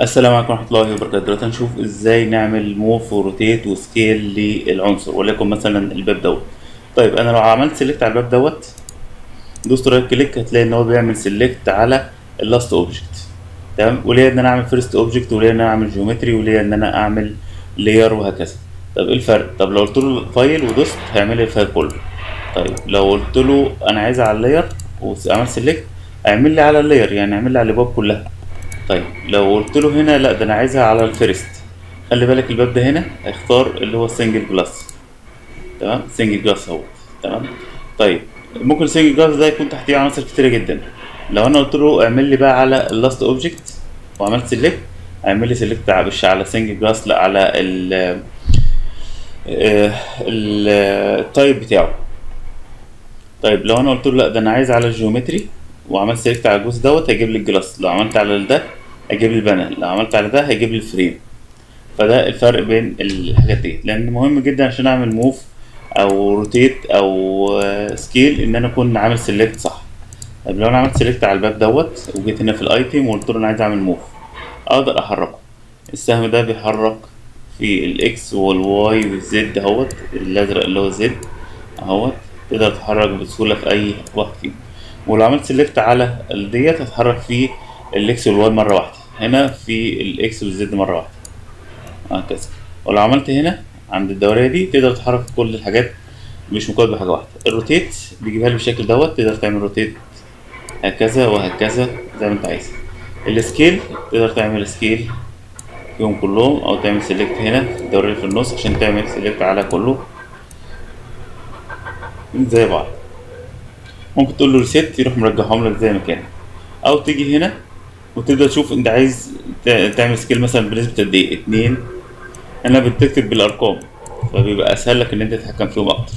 السلام عليكم ورحمة الله وبركاته. دلوقتي هنشوف إزاي نعمل move و rotate و scale للعنصر. وليكن مثلا الباب دوت. طيب أنا لو عملت select على الباب دوت دوست right click هتلاقي إن هو بيعمل select على ال last object تمام؟ وليا إن أنا أعمل first object وليا إن أنا أعمل geometry وليا إن أنا أعمل layer وهكذا. طب إيه الفرق؟ طب لو قلت له file ودوست هيعمل لي ال file كله؟ طيب لو قلت له أنا عايز على ال layer وعمل select هيعمل لي على ال layer يعني هيعمل لي على الابواب كلها. طيب لو قلت له هنا لا ده أنا عايزها على ال first. خلي بالك الباب ده هنا هيختار اللي هو single glass تمام؟ single glass اهو تمام؟ طيب ممكن ال single glass ده يكون تحتيه عناصر كتيرة جدا. لو أنا قلت له اعمل لي بقى على ال last object وعملت select هيعمل لي select مش على single glass لا على ال ال type بتاعه. طيب لو أنا قلت له لا ده أنا عايز على ال geometry وعملت select على الجزء دوت؟ هيجيب لي ال glass. لو عملت على ده هيجيب لي ال panel لو عملت على ده هيجيب لي ال frame. فده الفرق بين الحاجات دي. لأن مهم جدا عشان أعمل move أو rotate أو scale إن أنا أكون عامل select صح. طيب لو أنا عملت select على الباب دوت وجيت هنا في ال item وقلت له أنا عايز أعمل move أقدر أحركه. السهم ده بيحرك في الاكس والواي والزد اهوت الأزرق اللي هو Z أهوت تقدر تتحرك بسهولة في أي واحد فيهم ولو عملت select على ديت هتحرك في ال X وال Y مرة واحدة. هنا في ال X وال Z مرة واحدة. وهكذا. ولو عملت هنا عند الدورية دي تقدر تحرك كل الحاجات مش مقيد بحاجة واحدة. ال rotate بيجيبها لي بالشكل دوت تقدر تعمل rotate هكذا وهكذا زي ما انت عايز. ال scale تقدر تعمل scale فيهم كلهم أو تعمل select هنا الدورية في النص عشان تعمل select على كله. زي بعض. ممكن تقول له reset يروح مرجعهم لك زي ما كان. أو تيجي هنا وتبدأ تشوف أنت عايز تعمل scale مثلا بنسبة قد إيه؟ اتنين. هنا بتكتب بالأرقام فبيبقى أسهل لك إن أنت تتحكم فيهم أكتر.